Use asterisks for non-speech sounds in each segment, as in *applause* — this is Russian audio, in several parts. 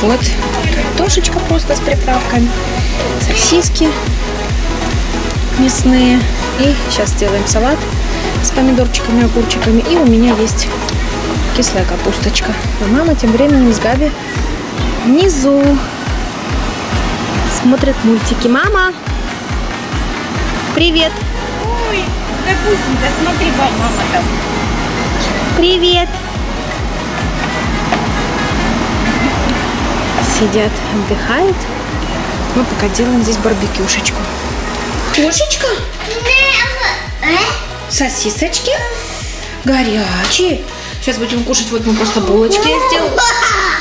Вот картошечка просто с приправками, сосиски мясные. И сейчас сделаем салат с помидорчиками, огурчиками. И у меня есть кислая капусточка. А мама тем временем с Габи внизу смотрит мультики. Мама, привет! Ой, вкусненько, смотри, мама там. Привет! Сидят, отдыхают. Мы пока делаем здесь барбекюшечку. Кошечка? Сосисочки? Горячие. Сейчас будем кушать. Вот мы просто булочки я сделала.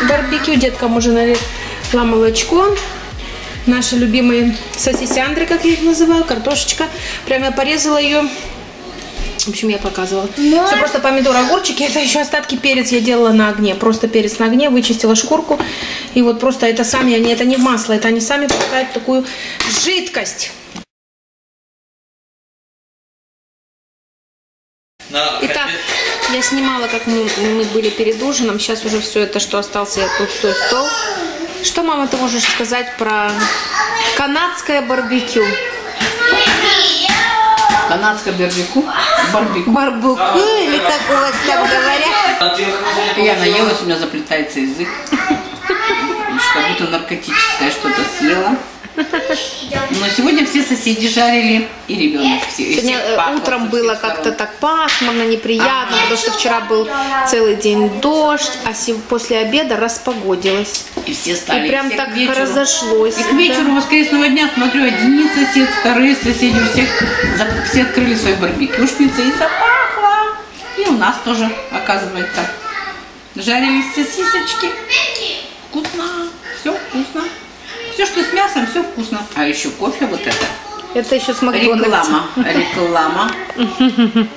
Барбекю деткам уже налила молочко. Наши любимые сосисяндры, как я их называю, картошечка. Прям я порезала ее. В общем, я показывала. Все просто помидоры, огурчики. Это еще остатки перец я делала на огне. Просто перец на огне, вычистила шкурку. И вот просто это сами, они, это не масло, это они сами пускают такую жидкость. Итак, я снимала, как мы, мы были перед ужином. Сейчас уже все это, что остался, я пустой стол. Что, мама, ты можешь сказать про канадское барбекю? Канадское барбекю. Барбекю. Барбекю или как у вас там говорят? Я наелась, у меня заплетается язык. *laughs* Как будто наркотическое что-то съела. Но сегодня все соседи жарили и ребенок. Все, Сегодня утром было как-то так пасмурно, неприятно, Ага. потому что вчера был целый день дождь, а после обеда распогодилось. И все стали. И прям так вечеру. разошлось. И к вечеру воскресного дня смотрю, один сосед, вторые соседи, всех все открыли свои барбекюшницы и запахло. И у нас тоже, оказывается. Жарились сосисочки. Вкусно. Все вкусно. Все, что с мясом, все вкусно. А еще кофе вот это. Это еще с Макдональдса. Реклама. Реклама.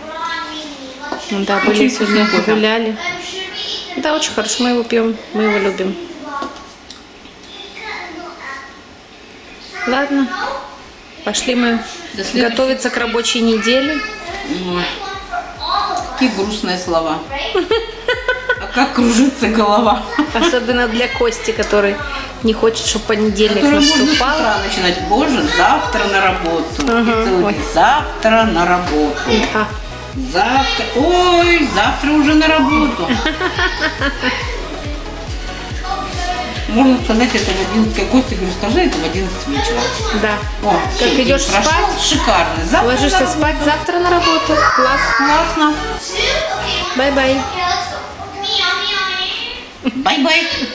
Да, были сегодня гуляли. Да, очень хорошо, мы его пьем, мы его любим. Ладно, пошли мы готовиться к рабочей неделе. Ой, Какие грустные слова. *laughs* А как кружится голова. Особенно для Кости, который не хочет, чтобы понедельник Который можно с наступал. утра начинать. Боже, завтра на работу. Целый ой. Завтра на работу. А, Завтра. Ой, завтра уже на работу. Можно сказать это в 11. Как Костя говорю, скажи это в 11 вечера. да. О, Как всё, идешь спать, Шикарно. Завтра Ложишься спать завтра на работу. Класс. Классно. Bye-bye. Bye-bye.